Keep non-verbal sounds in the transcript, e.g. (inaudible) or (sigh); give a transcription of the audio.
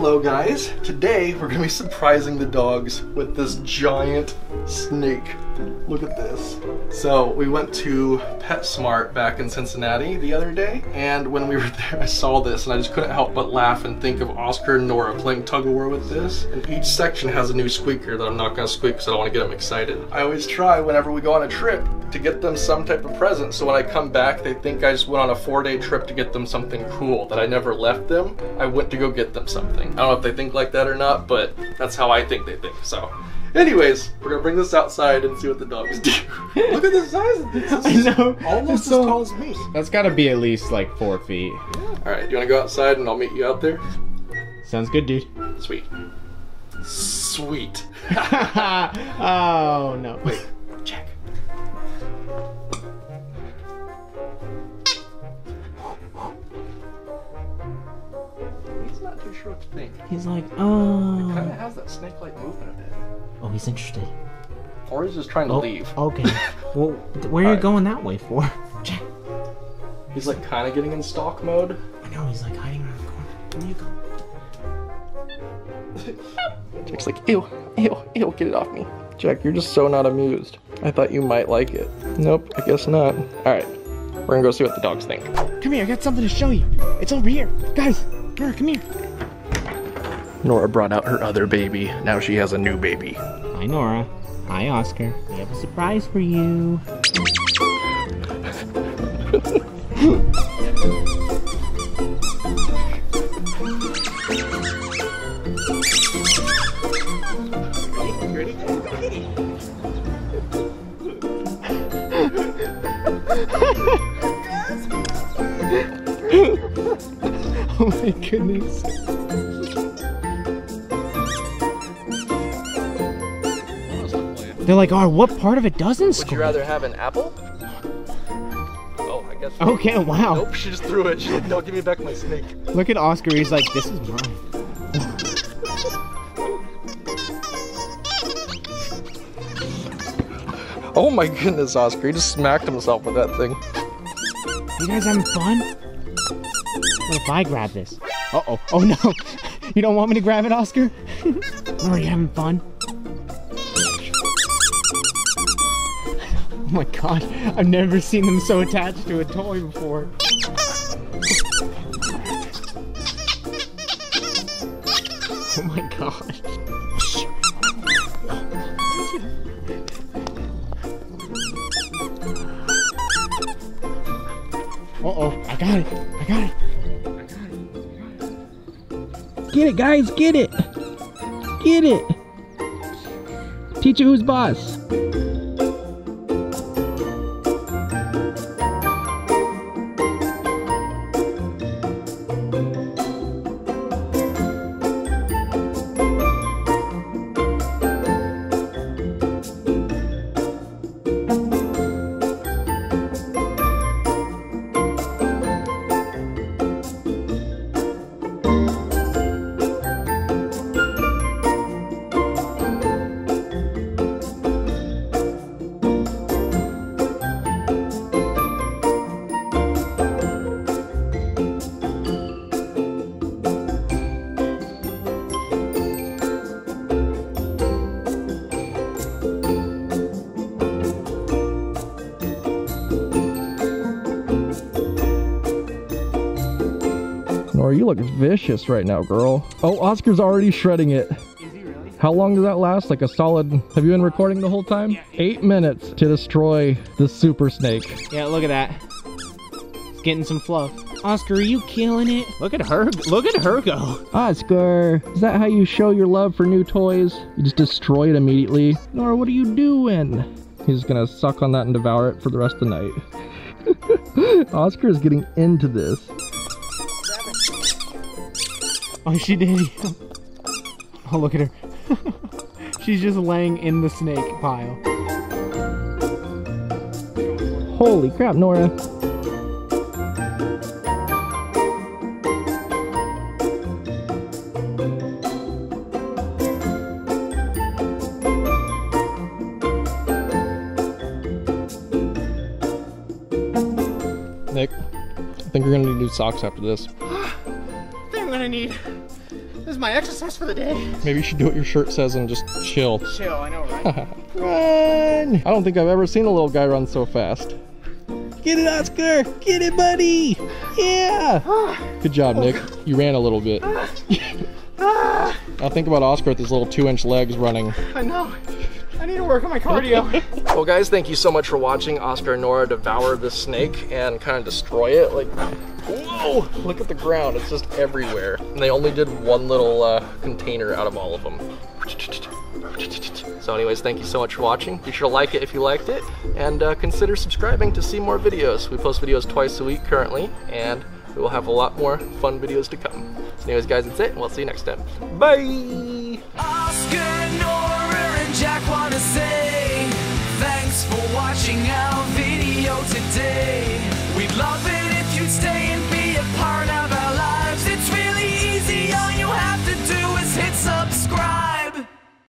Hello guys. Today we're gonna be surprising the dogs with this giant snake. Look at this. So we went to PetSmart back in Cincinnati the other day, and when we were (laughs) there I saw this and I just couldn't help but laugh and think of Oscar and Nora playing tug of war with this. And each section has a new squeaker that I'm not gonna squeak because I don't want to get them excited. I always try whenever we go on a trip to get them some type of present so when I come back they think I just went on a four day trip to get them something cool that I never left them. I went to go get them something. I don't know if they think like that or not, but that's how I think they think. So Anyways, we're gonna bring this outside and see what the dogs do. (laughs) Look at the size of this. (laughs) I know. Almost so- as tall as me. That's got to be at least like four feet. Alright, do you wanna go outside and I'll meet you out there? Sounds good, dude. Sweet. Sweet. (laughs) oh no. Wait, Jack. He's not too sure what to think. He's like, oh. Kinda oh. has that snake-like movement a bit. Oh, he's interested. Or he's just trying to Oh, leave. okay. (laughs) well, where are you Alright. going that way for? Jack. He's like kinda getting in stalk mode. I know he's like hiding around the corner. Where you go? (laughs) Jack's like, ew, ew, ew, get it off me. Jack, you're just so not amused. I thought you might like it. Nope, I guess not. Alright, we're gonna go see what the dogs think. Come here, I got something to show you. It's over here, guys. Nora, come here. Nora brought out her other baby. Now she has a new baby. Hi, Nora. Hi, Oscar. We have a surprise for you. (laughs) oh my goodness. They're like, oh, what part of it doesn't Would you rather have an apple? Oh, I guess. Okay, wow. Nope, she just threw it. She's like, no, give me back my snake. Look at Oscar. He's like, this is mine. Oh my goodness, Oscar. He just smacked himself with that thing. You guys having fun? What if I grab this? Uh oh. Oh no. (laughs) You don't want me to grab it, Oscar? Are (laughs) you having fun? Oh my god. I've never seen them so attached to a toy before. Oh my god. Uh oh, I got it. I got it. I got it. Get it, guys, get it. Get it. Teacher who's boss. Nora, you look vicious right now, girl. Oh, Oscar's already shredding it. really? How long does that last? Like a solid. Have you been recording the whole time? Yeah, eight minutes to destroy the super snake. Yeah, look at that. It's getting some fluff. Oscar, are you killing it? Look at her. Look at her go. Oscar, is that how you show your love for new toys? You just destroy it immediately. Nora, what are you doing? He's gonna suck on that and devour it for the rest of the night. (laughs) Oscar is getting into this. Oh, she did. oh, look at her. (laughs) She's just laying in the snake pile. Holy crap, Nora. Nick, I think we're gonna need new socks after this. (gasps) (gasps) I think I'm gonna need this is my exercise for the day. Maybe you should do what your shirt says and just chill. Chill, I know, right? (laughs) Run! I don't think I've ever seen a little guy run so fast. Get it, Oscar! Get it, buddy! Yeah! (sighs) Good job, Nick. You ran a little bit. (sighs) Now think about Oscar with his little two-inch legs running. I know. I need to work on my cardio. (laughs) Well, guys, thank you so much for watching Oscar and Nora devour this snake and kind of destroy it. Like, whoa! Look at the ground. It's just everywhere. And they only did one little uh, container out of all of them. So anyways, thank you so much for watching. Be sure to like it if you liked it, and uh, consider subscribing to see more videos. We post videos twice a week currently, and we will have a lot more fun videos to come. So anyways, guys, that's it, and we'll see you next time. Bye! Oscar, Nora,